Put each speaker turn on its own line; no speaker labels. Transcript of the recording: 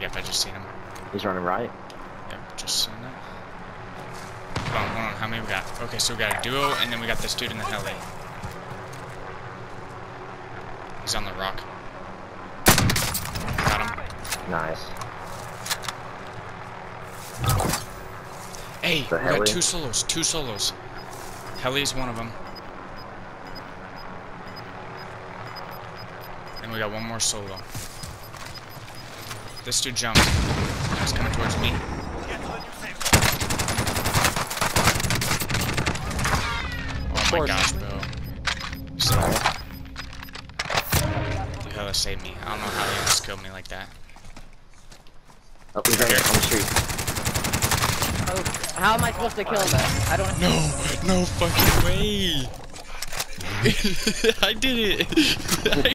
Yep, I just seen him.
He's running right.
Yep, just seen that. Hold on, hold on. How many we got? Okay, so we got a duo, and then we got this dude in the heli. He's on the rock. Got him.
Nice.
Hey,
The
we
heli?
got two solos. Two solos. Heli's one of them. And we got one more solo. This dude jumped. He's coming towards me. Oh my gosh, bro. So, you hella saved me. I don't know how he just killed me like that.
Oh, he's right
Here.
on the street.
Oh, how am I supposed to kill that? I don't.
No, no fucking way. I did it.